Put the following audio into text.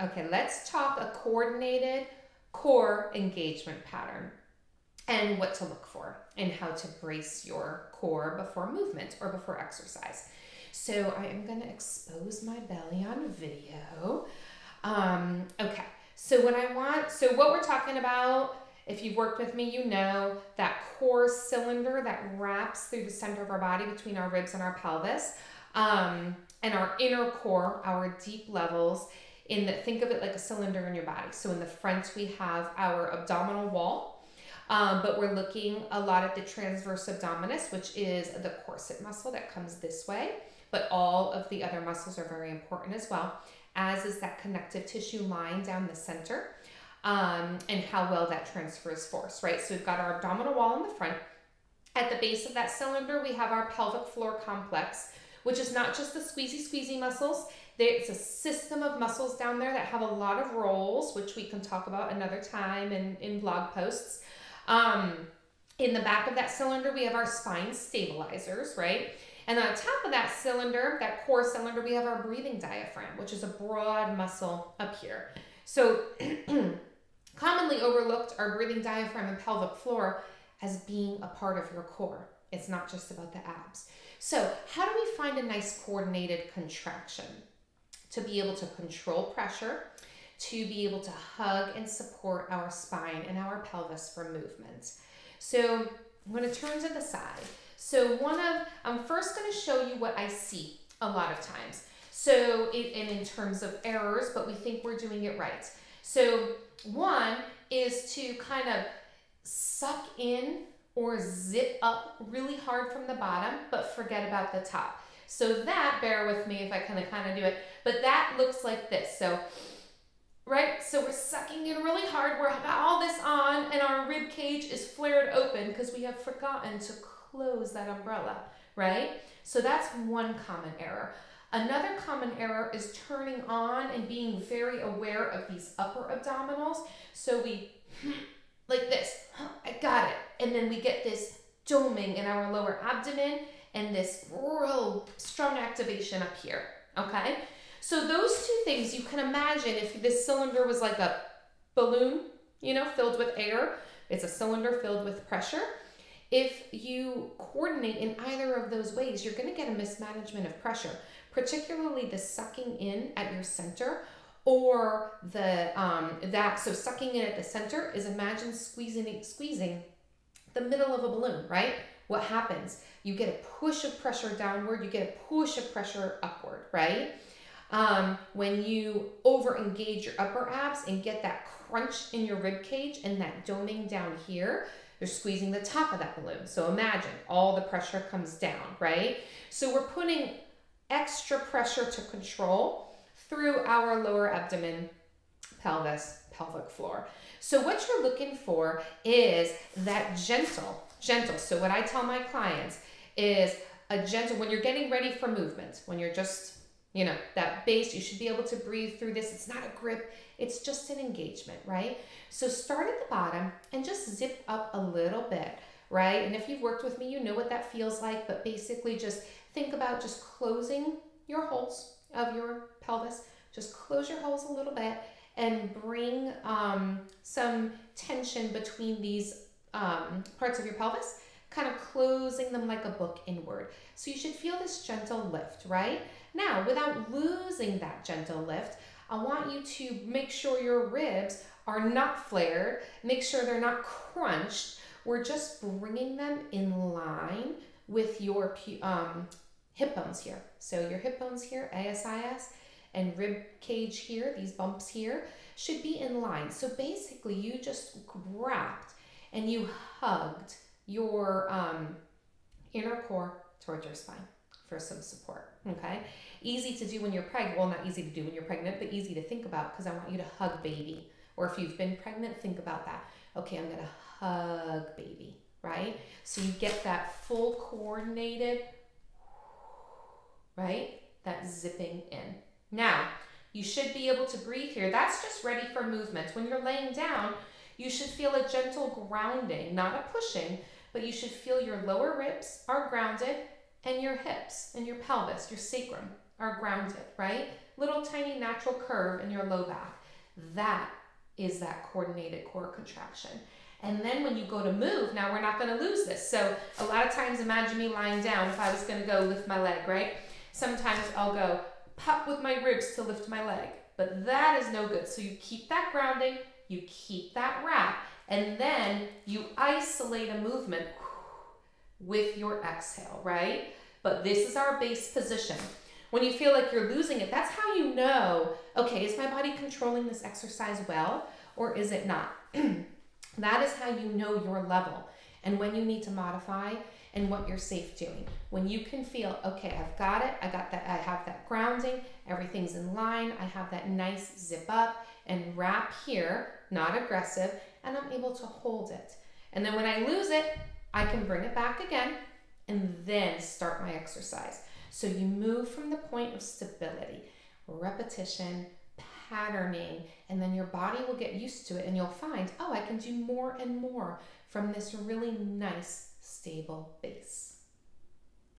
Okay, let's talk a coordinated core engagement pattern and what to look for and how to brace your core before movement or before exercise. So I am going to expose my belly on video. Um, okay, so when I want, so what we're talking about, if you've worked with me, you know that core cylinder that wraps through the center of our body between our ribs and our pelvis, um, and our inner core, our deep levels. In the, think of it like a cylinder in your body. So in the front, we have our abdominal wall, um, but we're looking a lot at the transverse abdominis, which is the corset muscle that comes this way. But all of the other muscles are very important as well, as is that connective tissue line down the center um, and how well that transfers force, right? So we've got our abdominal wall in the front. At the base of that cylinder, we have our pelvic floor complex, which is not just the squeezy squeezy muscles. There's a system of muscles down there that have a lot of roles, which we can talk about another time in, in blog posts. Um, in the back of that cylinder, we have our spine stabilizers, right? And on top of that cylinder, that core cylinder, we have our breathing diaphragm, which is a broad muscle up here. So commonly overlooked are breathing diaphragm and pelvic floor as being a part of your core. It's not just about the abs. So how do we find a nice coordinated contraction? To be able to control pressure, to be able to hug and support our spine and our pelvis for movement. So I'm going to turn to the side. So one of, I'm first going to show you what I see a lot of times. So, it, and in terms of errors, but we think we're doing it right. So, one is to kind of suck in or zip up really hard from the bottom, but forget about the top. So that, bear with me if I kind of kind of do it, but that looks like this. So, right? So we're sucking in really hard. We're got all this on, and our rib cage is flared open because we have forgotten to close that umbrella, right? So that's one common error. Another common error is turning on and being very aware of these upper abdominals. So we, like this. And then we get this doming in our lower abdomen and this real strong activation up here, okay? So those two things, you can imagine if this cylinder was like a balloon, you know, filled with air, it's a cylinder filled with pressure. If you coordinate in either of those ways, you're gonna get a mismanagement of pressure particularly the sucking in at your center or the um, that so sucking in at the center is imagine squeezing squeezing the middle of a balloon, right? What happens? You get a push of pressure downward, you get a push of pressure upward, right? Um, when you over engage your upper abs and get that crunch in your rib cage and that doming down here, you're squeezing the top of that balloon. So imagine all the pressure comes down, right? So we're putting extra pressure to control through our lower abdomen, pelvis, pelvic floor. So what you're looking for is that gentle, gentle. So what I tell my clients is a gentle, when you're getting ready for movement, when you're just, you know, that base, you should be able to breathe through this. It's not a grip, it's just an engagement, right? So start at the bottom and just zip up a little bit, right? And if you've worked with me, you know what that feels like, but basically just think about just closing your holes of your pelvis. Just close your holes a little bit and bring um, some tension between these um, parts of your pelvis, kind of closing them like a book inward. So you should feel this gentle lift, right? Now, without losing that gentle lift, I want you to make sure your ribs are not flared, make sure they're not crunched. We're just bringing them in line with your um, hip bones here. So your hip bones here, ASIS, and rib cage here, these bumps here, should be in line. So basically you just wrapped and you hugged your um, inner core towards your spine for some support, okay? Easy to do when you're pregnant. Well, not easy to do when you're pregnant, but easy to think about because I want you to hug baby. Or if you've been pregnant, think about that. Okay, I'm gonna hug baby, right? So you get that full coordinated, right? That zipping in. Now, you should be able to breathe here. That's just ready for movement. When you're laying down, you should feel a gentle grounding, not a pushing, but you should feel your lower ribs are grounded and your hips and your pelvis, your sacrum are grounded, right? Little tiny natural curve in your low back. That is that coordinated core contraction. And then when you go to move, now we're not going to lose this. So a lot of times, imagine me lying down. If I was going to go lift my leg, right? Sometimes I'll go pop with my ribs to lift my leg, but that is no good. So you keep that grounding, you keep that wrap, and then you isolate a movement with your exhale, right? But this is our base position. When you feel like you're losing it, that's how you know, okay, is my body controlling this exercise well or is it not? that is how you know your level and when you need to modify and what you're safe doing. When you can feel, okay, I've got it, I got that, I have that grounding, everything's in line, I have that nice zip up and wrap here, not aggressive, and I'm able to hold it. And then when I lose it, I can bring it back again and then start my exercise. So you move from the point of stability, repetition, patterning, and then your body will get used to it and you'll find, oh, I can do more and more from this really nice, stable base.